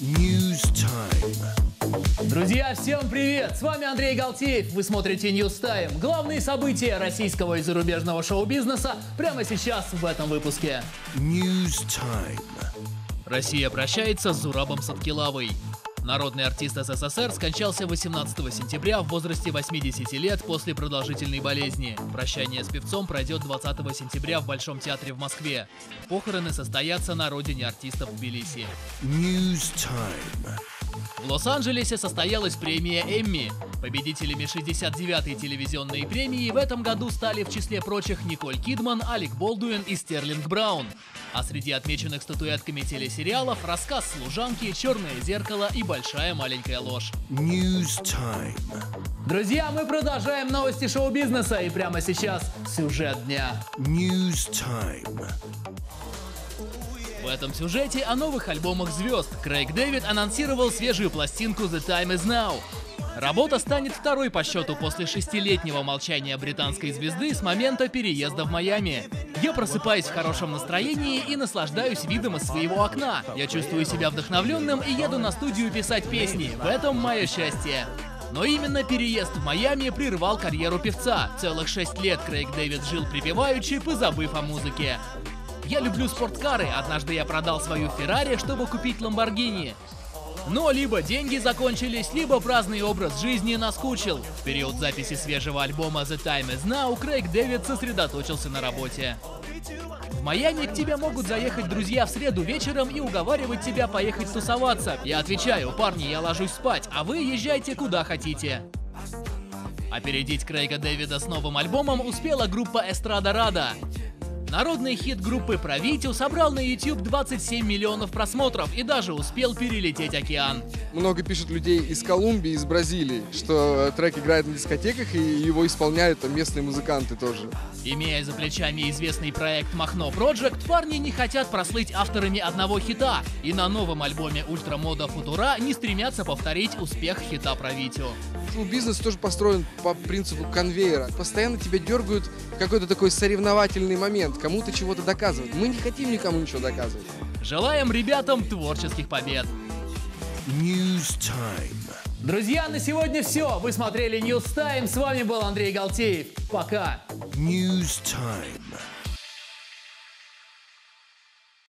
News Time. Друзья, всем привет! С вами Андрей Галтеев. Вы смотрите News Time. Главные события российского и зарубежного шоу-бизнеса прямо сейчас в этом выпуске. News Time. Россия прощается с Зурабом Садкилавой. Народный артист СССР скончался 18 сентября в возрасте 80 лет после продолжительной болезни. Прощание с певцом пройдет 20 сентября в Большом театре в Москве. Похороны состоятся на родине артистов в Тбилиси. News Time. В Лос-Анджелесе состоялась премия Эмми. Победителями 69-й телевизионной премии в этом году стали в числе прочих Николь Кидман, Алек Болдуин и Стерлинг Браун. А среди отмеченных статуэтками телесериалов рассказ «Служанки», «Черное зеркало» и «Большая маленькая ложь». News Time. Друзья, мы продолжаем новости шоу-бизнеса и прямо сейчас сюжет дня. News Time. В этом сюжете о новых альбомах звезд Крейг Дэвид анонсировал свежую пластинку The Time Is Now. Работа станет второй по счету после шестилетнего молчания британской звезды с момента переезда в Майами. Я просыпаюсь в хорошем настроении и наслаждаюсь видом из своего окна. Я чувствую себя вдохновленным и еду на студию писать песни. В этом мое счастье. Но именно переезд в Майами прервал карьеру певца. Целых шесть лет Крейг Дэвид жил припеваючи, позабыв о музыке. Я люблю спорткары, однажды я продал свою Феррари, чтобы купить Ламборгини. Но либо деньги закончились, либо праздный образ жизни наскучил. В период записи свежего альбома The Time Is Now Крейг Дэвид сосредоточился на работе. В Майами к тебе могут заехать друзья в среду вечером и уговаривать тебя поехать тусоваться. Я отвечаю, парни, я ложусь спать, а вы езжайте куда хотите. Опередить Крейга Дэвида с новым альбомом успела группа Эстрада Рада. Народный хит группы про Витю собрал на YouTube 27 миллионов просмотров и даже успел перелететь океан. Много пишут людей из Колумбии, из Бразилии, что трек играет на дискотеках и его исполняют там местные музыканты тоже. Имея за плечами известный проект Махно Project, парни не хотят прослыть авторами одного хита, и на новом альбоме Ультрамода Футура не стремятся повторить успех хита про Витю. Шоу-бизнес тоже построен по принципу конвейера. Постоянно тебя дергают какой-то такой соревновательный момент, кому-то чего-то доказывать. Мы не хотим никому ничего доказывать. Желаем ребятам творческих побед! News Time. Друзья, на сегодня все. Вы смотрели News Time. С вами был Андрей Галтеев. Пока. News Time.